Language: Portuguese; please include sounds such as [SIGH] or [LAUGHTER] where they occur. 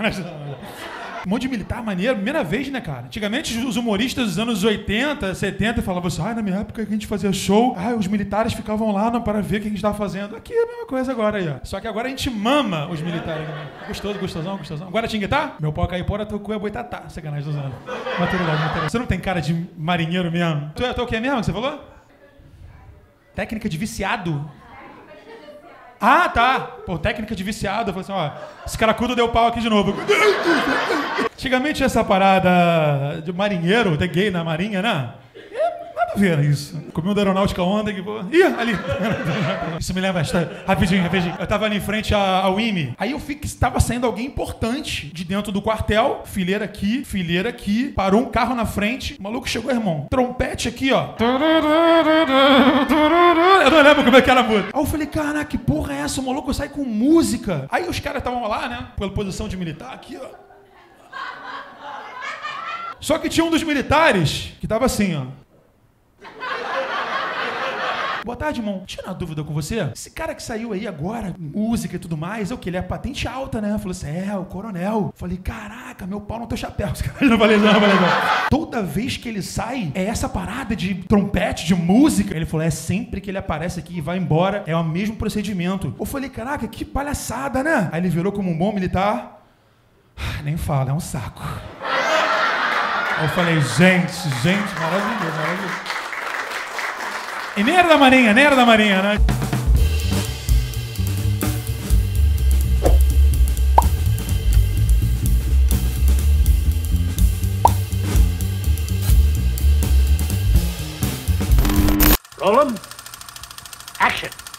Sacanagem. Um monte de militar maneiro, primeira vez, né, cara? Antigamente, os humoristas dos anos 80, 70 falavam assim: ah, na minha época que a gente fazia show, ah, os militares ficavam lá não, para ver o que a gente tava fazendo. Aqui é a mesma coisa agora aí, ó. Só que agora a gente mama os militares. Gostoso, gostosão, gostosão. Agora tinguetá? Meu pau caipora, teu cu é boitatá. Sacanagem anos. Maturidade, maturidade. Você não tem cara de marinheiro mesmo? Tu é, tu é o que mesmo que você falou? Técnica de viciado? Ah, tá. Pô, técnica de viciado. Eu falei assim, ó, esse caracudo deu pau aqui de novo. Antigamente essa parada de marinheiro, ter gay na marinha, né? É, nada a ver isso. Comi um da aeronáutica ontem que. Ih, ali. Isso me lembra, rapidinho, rapidinho. Eu tava ali em frente ao IME. Aí eu vi que estava saindo alguém importante de dentro do quartel. Fileira aqui, fileira aqui. Parou um carro na frente. O maluco chegou, irmão. Trompete aqui, ó. Não lembro como é que era a música. Aí eu falei, caraca, que porra é essa? O maluco sai com música. Aí os caras estavam lá, né? Pela posição de militar, aqui, ó. Só que tinha um dos militares que tava assim, ó. Boa tarde, irmão. Tinha uma dúvida com você? Esse cara que saiu aí agora, música e tudo mais, é o que? Ele é patente alta, né? Falou assim: é, o coronel. Falei, caraca, meu pau no teu chapéu. [LAUGHS] Não falei, não, falei, não. Toda vez que ele sai, é essa parada de trompete, de música. Ele falou: é sempre que ele aparece aqui e vai embora, é o mesmo procedimento. Eu falei, caraca, que palhaçada, né? Aí ele virou como um bom militar. Nem fala, é um saco. Eu falei, gente, gente, maravilhoso, maravilhoso. E nem era da Marinha, nem era da Marinha, né? Roll. Action.